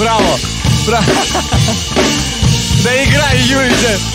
Браво! Браво! Да играй, Юрий!